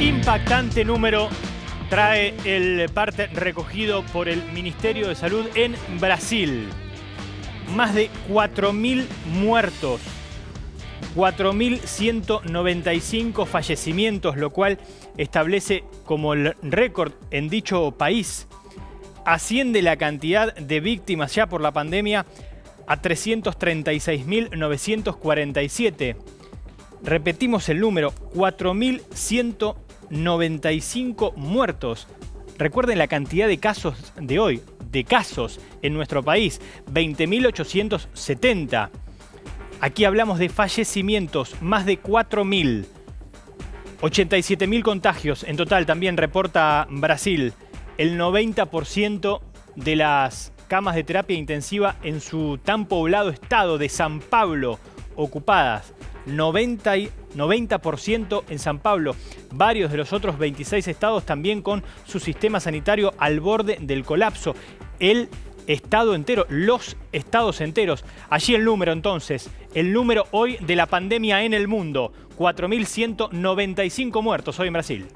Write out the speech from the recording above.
Impactante número trae el parte recogido por el Ministerio de Salud en Brasil. Más de 4.000 muertos, 4.195 fallecimientos, lo cual establece como el récord en dicho país. Asciende la cantidad de víctimas ya por la pandemia a 336.947. Repetimos el número, 4.195 muertos. Recuerden la cantidad de casos de hoy, de casos en nuestro país, 20.870. Aquí hablamos de fallecimientos, más de 4.000. 87.000 contagios en total también reporta Brasil. El 90% de las camas de terapia intensiva en su tan poblado estado de San Pablo ocupadas. 90, 90% en San Pablo. Varios de los otros 26 estados también con su sistema sanitario al borde del colapso. El estado entero, los estados enteros. Allí el número entonces, el número hoy de la pandemia en el mundo. 4.195 muertos hoy en Brasil.